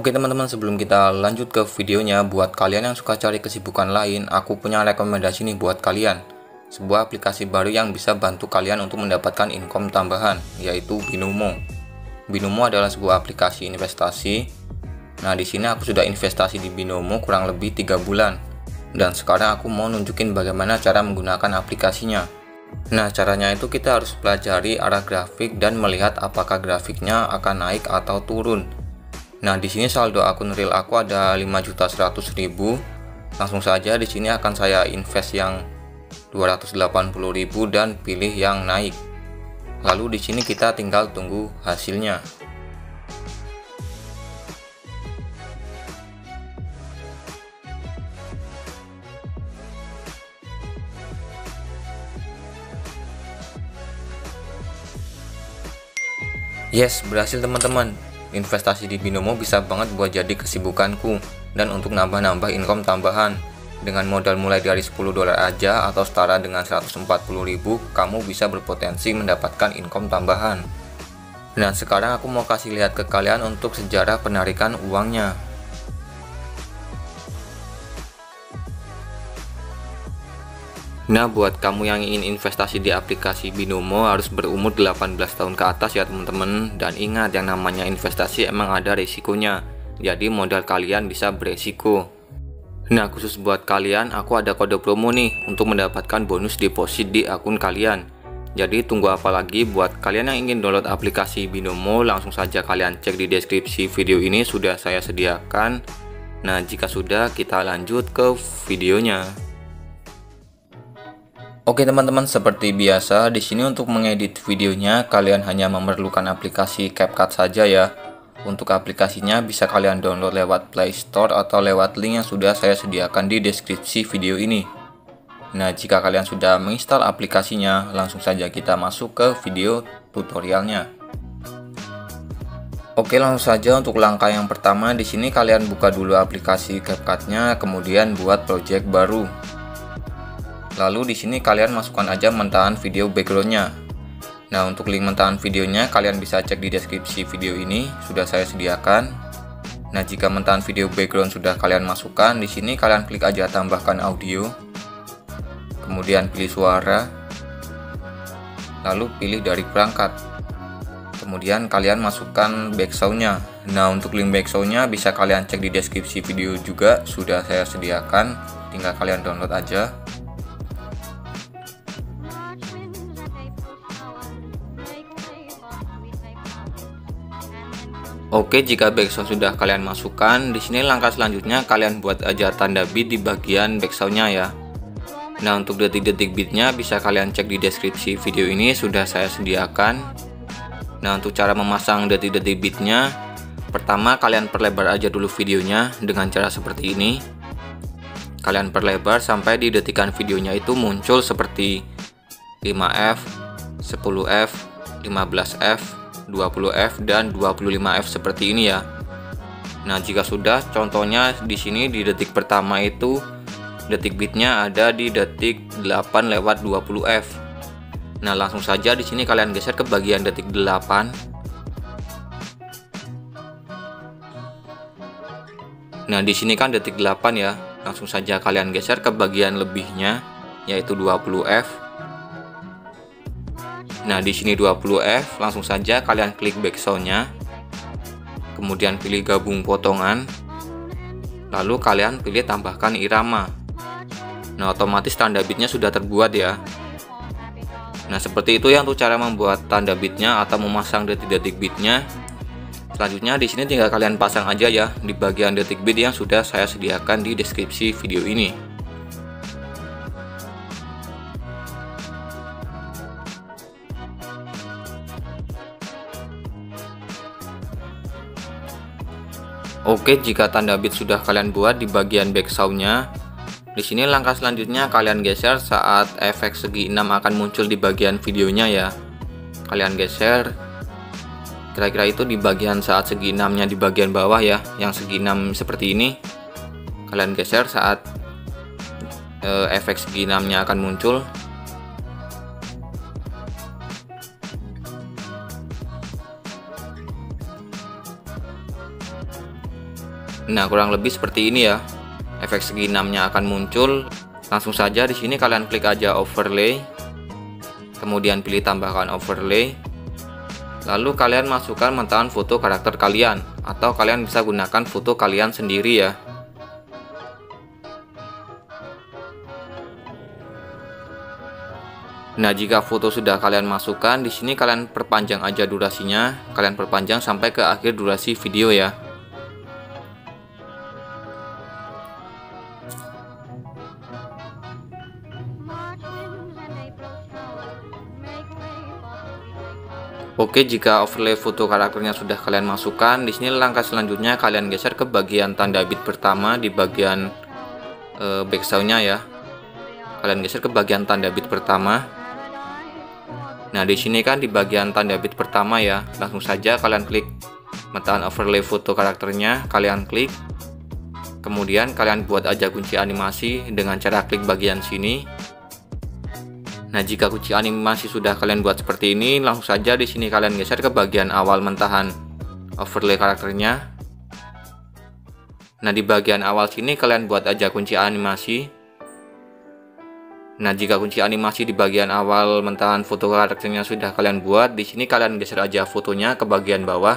Oke teman-teman sebelum kita lanjut ke videonya buat kalian yang suka cari kesibukan lain aku punya rekomendasi nih buat kalian. Sebuah aplikasi baru yang bisa bantu kalian untuk mendapatkan income tambahan yaitu Binomo. Binomo adalah sebuah aplikasi investasi. Nah di sini aku sudah investasi di Binomo kurang lebih tiga bulan. Dan sekarang aku mau nunjukin bagaimana cara menggunakan aplikasinya. Nah, caranya itu kita harus pelajari arah grafik dan melihat apakah grafiknya akan naik atau turun. Nah, di sini saldo akun real aku ada 5.100.000. Langsung saja di sini akan saya invest yang 280.000 dan pilih yang naik. Lalu di sini kita tinggal tunggu hasilnya. Yes, berhasil teman-teman. Investasi di Binomo bisa banget buat jadi kesibukanku dan untuk nambah-nambah income tambahan. Dengan modal mulai dari 10 dolar aja atau setara dengan 140 ribu, kamu bisa berpotensi mendapatkan income tambahan. Nah, sekarang aku mau kasih lihat ke kalian untuk sejarah penarikan uangnya. Nah, buat kamu yang ingin investasi di aplikasi Binomo harus berumur 18 tahun ke atas ya teman-teman. Dan ingat yang namanya investasi emang ada resikonya. Jadi modal kalian bisa beresiko. Nah, khusus buat kalian, aku ada kode promo nih untuk mendapatkan bonus deposit di akun kalian. Jadi tunggu apa lagi buat kalian yang ingin download aplikasi Binomo, langsung saja kalian cek di deskripsi video ini sudah saya sediakan. Nah, jika sudah, kita lanjut ke videonya. Oke teman-teman, seperti biasa di sini untuk mengedit videonya kalian hanya memerlukan aplikasi CapCut saja ya. Untuk aplikasinya bisa kalian download lewat Play Store atau lewat link yang sudah saya sediakan di deskripsi video ini. Nah, jika kalian sudah menginstal aplikasinya, langsung saja kita masuk ke video tutorialnya. Oke, langsung saja untuk langkah yang pertama di sini kalian buka dulu aplikasi CapCut-nya, kemudian buat project baru. Lalu di sini kalian masukkan aja mentahan video backgroundnya. Nah untuk link mentahan videonya kalian bisa cek di deskripsi video ini sudah saya sediakan. Nah jika mentahan video background sudah kalian masukkan di sini kalian klik aja tambahkan audio. Kemudian pilih suara. Lalu pilih dari perangkat. Kemudian kalian masukkan backsoundnya. Nah untuk link backsoundnya bisa kalian cek di deskripsi video juga sudah saya sediakan. Tinggal kalian download aja. Oke, jika backsound sudah kalian masukkan, di sini langkah selanjutnya kalian buat aja tanda bit di bagian backsoundnya ya. Nah, untuk detik-detik bitnya bisa kalian cek di deskripsi video ini sudah saya sediakan. Nah, untuk cara memasang detik-detik bitnya, pertama kalian perlebar aja dulu videonya dengan cara seperti ini. Kalian perlebar sampai di detikan videonya itu muncul seperti 5F, 10F, 15F, 20F dan 25F seperti ini ya. Nah, jika sudah contohnya di sini di detik pertama itu detik bitnya ada di detik 8 lewat 20F. Nah, langsung saja di sini kalian geser ke bagian detik 8. Nah, di sini kan detik 8 ya. Langsung saja kalian geser ke bagian lebihnya yaitu 20F. Nah, di sini 20F, langsung saja kalian klik backsoundnya. Kemudian pilih gabung potongan. Lalu kalian pilih tambahkan irama. Nah, otomatis tanda bitnya sudah terbuat ya. Nah, seperti itu ya untuk cara membuat tanda bitnya atau memasang detik-detik bitnya. Selanjutnya di sini tinggal kalian pasang aja ya di bagian detik bit yang sudah saya sediakan di deskripsi video ini. Oke, jika tanda bit sudah kalian buat di bagian backsoundnya, di sini langkah selanjutnya kalian geser saat efek segi 6 akan muncul di bagian videonya ya. Kalian geser, kira-kira itu di bagian saat segi 6-nya di bagian bawah ya, yang segi 6 seperti ini. Kalian geser saat e, efek segi 6-nya akan muncul. Nah, kurang lebih seperti ini ya. Efek segi 6-nya akan muncul. Langsung saja di sini kalian klik aja overlay. Kemudian pilih tambahkan overlay. Lalu kalian masukkan mentahan foto karakter kalian atau kalian bisa gunakan foto kalian sendiri ya. Nah, jika foto sudah kalian masukkan, di sini kalian perpanjang aja durasinya. Kalian perpanjang sampai ke akhir durasi video ya. Oke, jika overlay foto karakternya sudah kalian masukkan, di sini langkah selanjutnya kalian geser ke bagian tanda bit pertama di bagian e, backsoundnya ya. Kalian geser ke bagian tanda bit pertama. Nah, di sini kan di bagian tanda bit pertama ya, langsung saja kalian klik metakan overlay foto karakternya, kalian klik. Kemudian kalian buat aja kunci animasi dengan cara klik bagian sini Nah, jika kunci animasi sudah kalian buat seperti ini, langsung saja di sini kalian geser ke bagian awal mentahan overlay karakternya. Nah, di bagian awal sini kalian buat aja kunci animasi. Nah, jika kunci animasi di bagian awal mentahan foto karakternya sudah kalian buat, di sini kalian geser aja fotonya ke bagian bawah.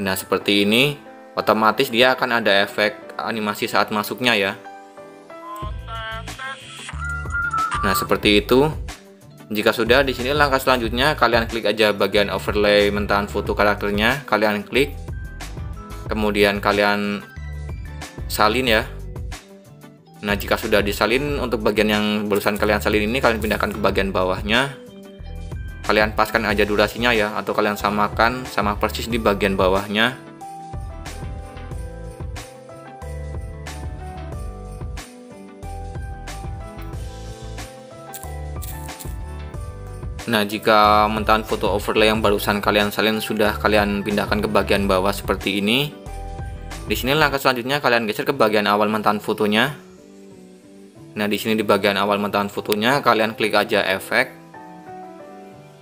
Nah, seperti ini, otomatis dia akan ada efek animasi saat masuknya ya. Nah, seperti itu. Jika sudah, di sini langkah selanjutnya kalian klik aja bagian overlay mentahan foto karakternya, kalian klik. Kemudian kalian salin ya. Nah, jika sudah disalin untuk bagian yang barusan kalian salin ini kalian pindahkan ke bagian bawahnya. Kalian paskan aja durasinya ya atau kalian samakan sama persis di bagian bawahnya. Nah, jika mentahan foto overlay yang barusan kalian salin sudah kalian pindahkan ke bagian bawah seperti ini. Di sini langkah selanjutnya kalian geser ke bagian awal mentahan fotonya. Nah, di sini di bagian awal mentahan fotonya kalian klik aja efek.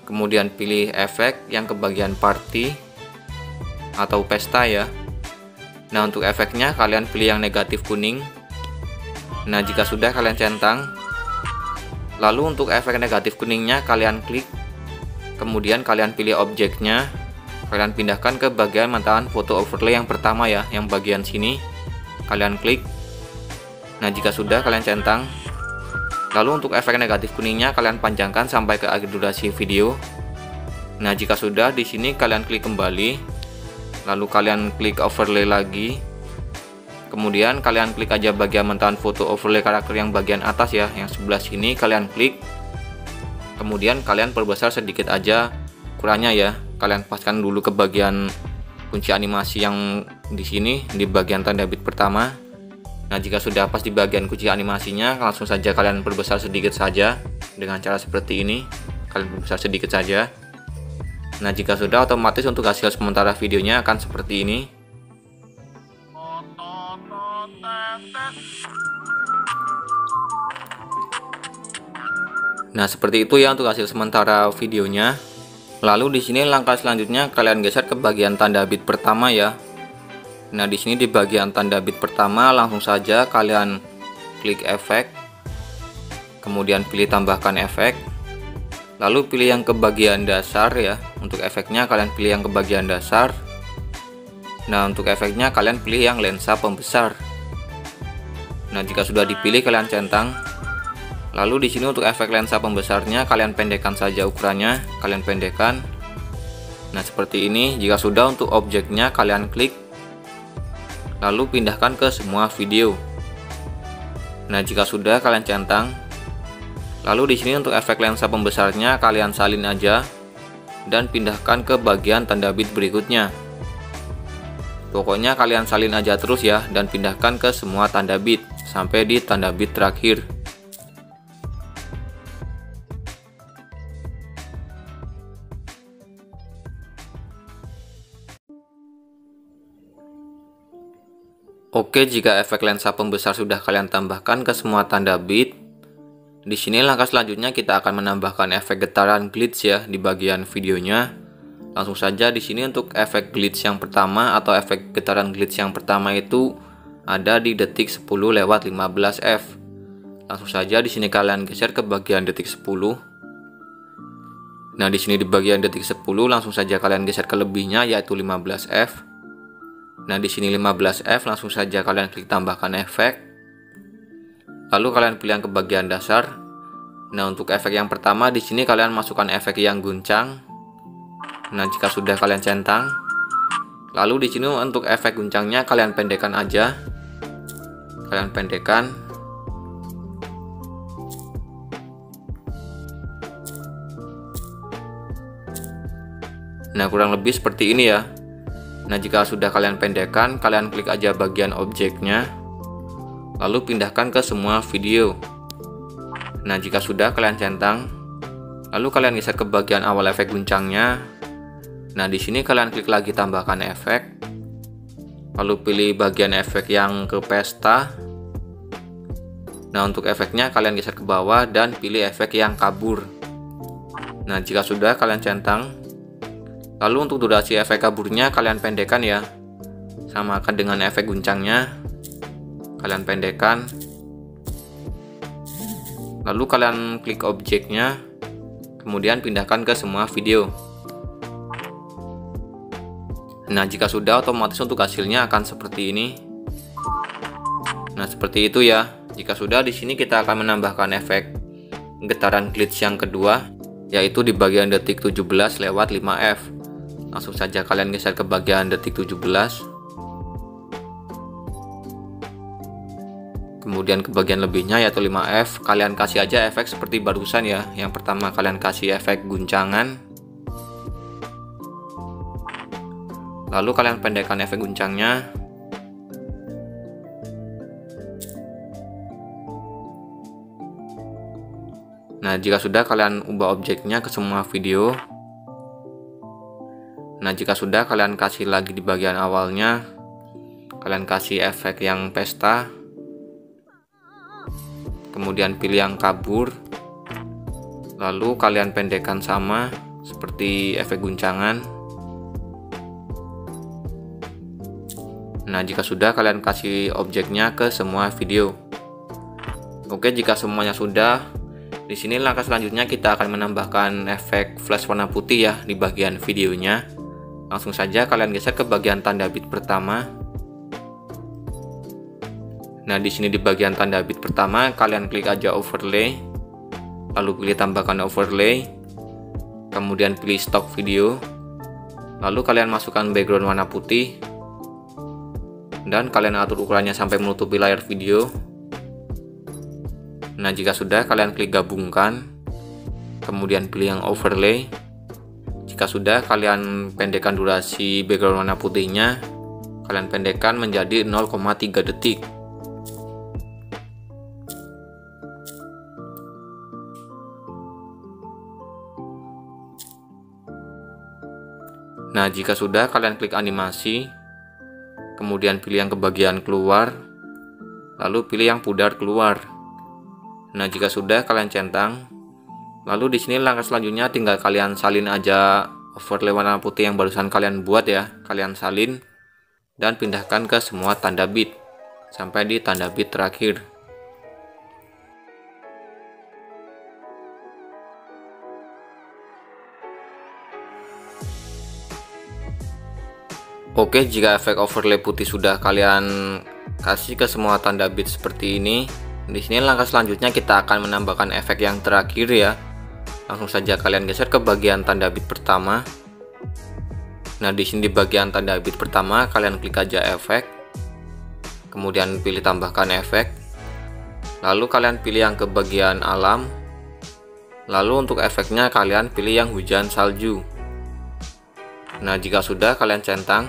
Kemudian pilih efek yang ke bagian party atau pesta ya. Nah, untuk efeknya kalian pilih yang negatif kuning. Nah, jika sudah kalian centang, Lalu untuk efek negatif kuningnya kalian klik, kemudian kalian pilih objeknya, kalian pindahkan ke bagian mentahan foto overlay yang pertama ya, yang bagian sini. Kalian klik. Nah, jika sudah kalian centang. Lalu untuk efek negatif kuningnya kalian panjangkan sampai ke akhir durasi video. Nah, jika sudah di sini kalian klik kembali. Lalu kalian klik overlay lagi kemudian kalian klik aja bagian mentahan foto overlay karakter yang bagian atas ya yang sebelah sini kalian klik. Kemudian kalian perbesar sedikit aja ukurannya ya. Kalian paskan dulu ke bagian kunci animasi yang di sini di bagian tanda bit pertama. Nah jika sudah pas di bagian kunci animasinya langsung saja kalian perbesar sedikit saja dengan cara seperti ini. Kalian perbesar sedikit saja. Nah jika sudah otomatis untuk hasil sementara videonya akan seperti ini Nah, seperti itu ya untuk hasil sementara videonya. Lalu di sini langkah selanjutnya kalian geser ke bagian tanda bit pertama ya. Nah, di sini di bagian tanda bit pertama langsung saja kalian klik efek. Kemudian pilih tambahkan efek. Lalu pilih yang ke bagian dasar ya. Untuk efeknya kalian pilih yang ke bagian dasar. Nah, untuk efeknya kalian pilih yang lensa pembesar. Nah, jika sudah dipilih kalian centang Lalu di sini untuk efek lensa pembesarnya kalian pendekkan saja ukurannya, kalian pendekkan. Nah, seperti ini. Jika sudah untuk objeknya kalian klik lalu pindahkan ke semua video. Nah, jika sudah kalian centang. Lalu di sini untuk efek lensa pembesarnya kalian salin aja. dan pindahkan ke bagian tanda bit berikutnya. Pokoknya kalian salin aja terus ya dan pindahkan ke semua tanda bit sampai di tanda bit terakhir. Oke, jika efek lensa pembesar sudah kalian tambahkan ke semua tanda bit, di sini langkah selanjutnya kita akan menambahkan efek getaran glitch ya di bagian videonya. Langsung saja di sini untuk efek glitch yang pertama atau efek getaran glitch yang pertama itu ada di detik 10 lewat 15F. Langsung saja di sini kalian geser ke bagian detik 10. Nah, di sini di bagian detik 10 langsung saja kalian geser ke lebihnya yaitu 15F. Nah, di sini 15F langsung saja kalian klik tambahkan efek. Lalu kalian pilih yang ke bagian dasar. Nah, untuk efek yang pertama di sini kalian masukkan efek yang guncang. Nah, jika sudah kalian centang, lalu di sini untuk efek guncangnya kalian pendekkan aja. Kalian pendekkan. Nah, kurang lebih seperti ini ya. Nah, jika sudah kalian pendekkan, kalian klik aja bagian objeknya, lalu pindahkan ke semua video. Nah, jika sudah kalian centang, lalu kalian geser ke bagian awal efek guncangnya. Nah, di sini kalian klik lagi tambahkan efek, lalu pilih bagian efek yang ke pesta. Nah, untuk efeknya kalian geser ke bawah dan pilih efek yang kabur. Nah, jika sudah kalian centang, Lalu untuk durasi efek kaburnya kalian pendekkan ya. Samakan dengan efek guncangnya. Kalian pendekkan. Lalu kalian klik objeknya. Kemudian pindahkan ke semua video. Nah, jika sudah otomatis untuk hasilnya akan seperti ini. Nah, seperti itu ya. Jika sudah di sini kita akan menambahkan efek getaran glitch yang kedua yaitu di bagian detik 17 lewat 5F langsung saja kalian geser ke bagian detik 17 kemudian ke bagian lebihnya yaitu 5F kalian kasih aja efek seperti barusan ya. Yang pertama kalian kasih efek guncangan lalu kalian pendekkan efek guncangnya Nah, jika sudah kalian ubah objeknya ke semua video, Nah, jika sudah kalian kasih lagi di bagian awalnya, kalian kasih efek yang pesta. Kemudian pilih yang kabur. Lalu kalian pendekkan sama seperti efek guncangan. Nah, jika sudah kalian kasih objeknya ke semua video. Oke, jika semuanya sudah, di sini langkah selanjutnya kita akan menambahkan efek flash warna putih ya di bagian videonya. Langsung saja kalian geser ke bagian tanda bit pertama. Nah, di sini di bagian tanda bit pertama, kalian klik aja overlay. Lalu pilih tambahkan overlay. Kemudian pilih stock video. Lalu kalian masukkan background warna putih. Dan kalian atur ukurannya sampai menutupi layar video. Nah, jika sudah, kalian klik gabungkan. Kemudian pilih yang overlay jika sudah kalian pendekkan durasi background warna putihnya, kalian pendekkan menjadi 0,3 detik. Nah, jika sudah kalian klik animasi, kemudian pilih yang ke bagian keluar, lalu pilih yang pudar keluar. Nah, jika sudah kalian centang, Lalu di sini langkah selanjutnya tinggal kalian salin aja overlay warna putih yang barusan kalian buat ya. Kalian salin dan pindahkan ke semua tanda bit sampai di tanda bit terakhir. Oke, jika efek overlay putih sudah kalian kasih ke semua tanda bit seperti ini, di sini langkah selanjutnya kita akan menambahkan efek yang terakhir ya, Langsung saja kalian geser ke bagian tanda bit pertama. Nah, di sini di bagian tanda bit pertama kalian klik aja efek. Kemudian pilih tambahkan efek. Lalu kalian pilih yang ke bagian alam. Lalu untuk efeknya kalian pilih yang hujan salju. Nah, jika sudah kalian centang.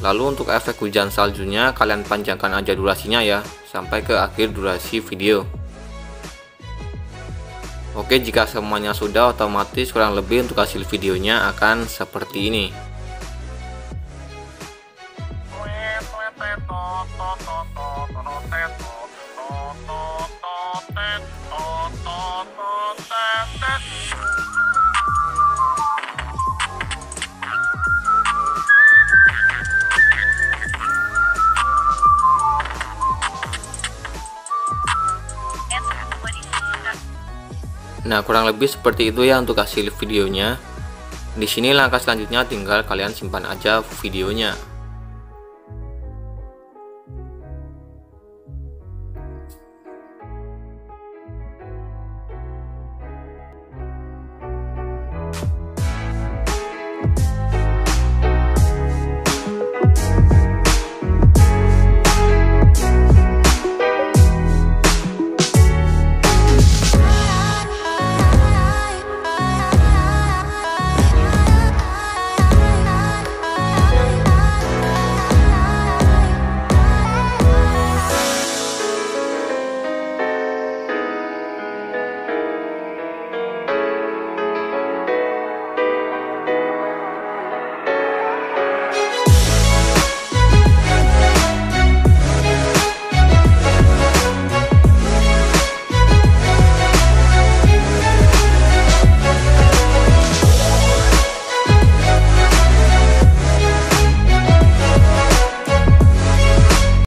Lalu untuk efek hujan saljunya kalian panjangkan aja durasinya ya, sampai ke akhir durasi video. Oke, jika semuanya sudah otomatis kurang lebih untuk hasil videonya akan seperti ini. Nah, kurang lebih seperti itu ya untuk hasil videonya. Di sini langkah selanjutnya tinggal kalian simpan aja videonya.